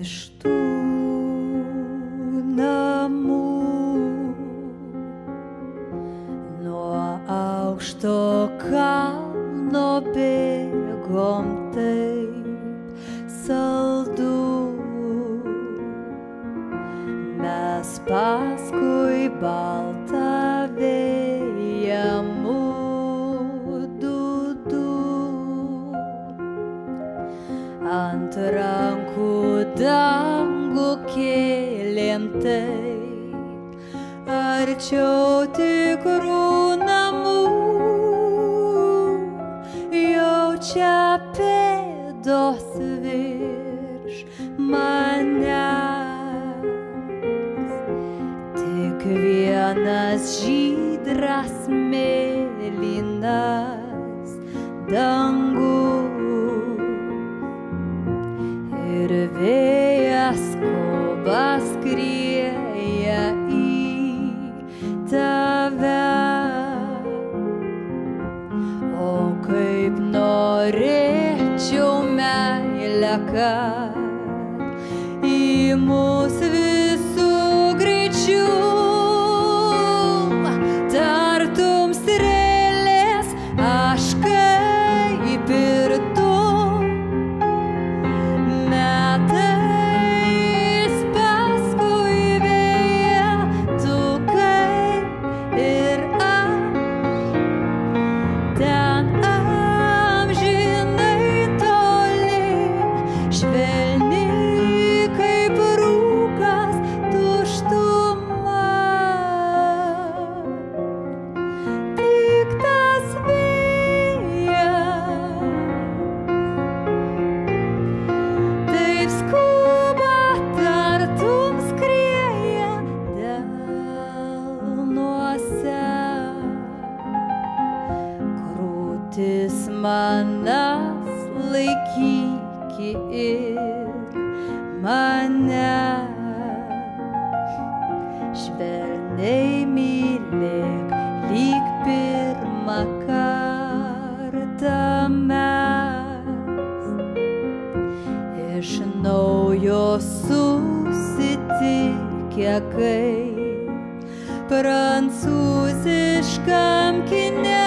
iš tų namų nuo aukšto kalno bėgom taip saldu. Mes paskui baltą taip arčiau tikrų namų. Jaučia pėdos virš manęs. Tik vienas žydras mėlynas skrieja į tave. O kaip norėčiau meilę, kad į mus visų švelni kaip rūkas tuštuma. Tik tas vėjas Taip skuba tartum skrieja delnuose. Krūtis manas laikyki ir mane. Švelniai mylėk lyg pirmą kartą mes iš naujo susitikę kaip prancūziškam kine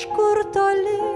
Ești curtolit